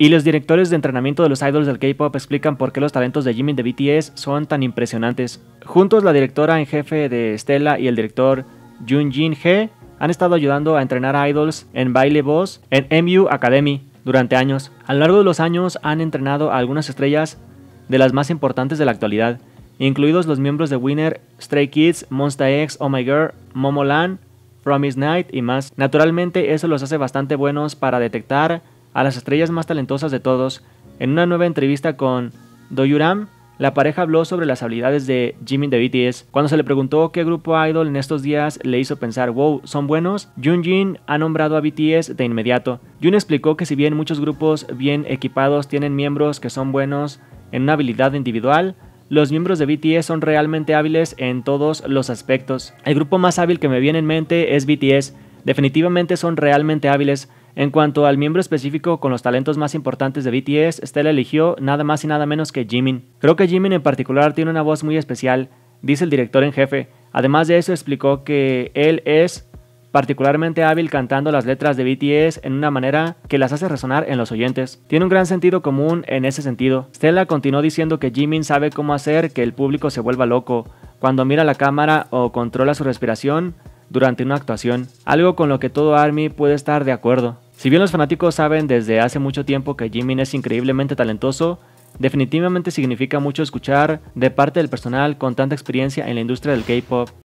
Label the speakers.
Speaker 1: Y los directores de entrenamiento de los idols del K-pop explican por qué los talentos de Jimin de BTS son tan impresionantes. Juntos, la directora en jefe de Stella y el director Jun Jin He han estado ayudando a entrenar a idols en baile voz en MU Academy durante años. A lo largo de los años han entrenado a algunas estrellas de las más importantes de la actualidad, incluidos los miembros de Winner, Stray Kids, Monsta X, Oh My Girl, Momoland, Promise Night y más. Naturalmente eso los hace bastante buenos para detectar a las estrellas más talentosas de todos. En una nueva entrevista con Doyuram, la pareja habló sobre las habilidades de Jimin de BTS. Cuando se le preguntó qué grupo idol en estos días le hizo pensar, wow, ¿son buenos? Jin ha nombrado a BTS de inmediato. Jun explicó que si bien muchos grupos bien equipados tienen miembros que son buenos en una habilidad individual, los miembros de BTS son realmente hábiles en todos los aspectos. El grupo más hábil que me viene en mente es BTS. Definitivamente son realmente hábiles en cuanto al miembro específico con los talentos más importantes de BTS, Stella eligió nada más y nada menos que Jimin. Creo que Jimin en particular tiene una voz muy especial, dice el director en jefe. Además de eso explicó que él es particularmente hábil cantando las letras de BTS en una manera que las hace resonar en los oyentes. Tiene un gran sentido común en ese sentido. Stella continuó diciendo que Jimin sabe cómo hacer que el público se vuelva loco. Cuando mira la cámara o controla su respiración, durante una actuación, algo con lo que todo ARMY puede estar de acuerdo. Si bien los fanáticos saben desde hace mucho tiempo que Jimin es increíblemente talentoso, definitivamente significa mucho escuchar de parte del personal con tanta experiencia en la industria del K-pop.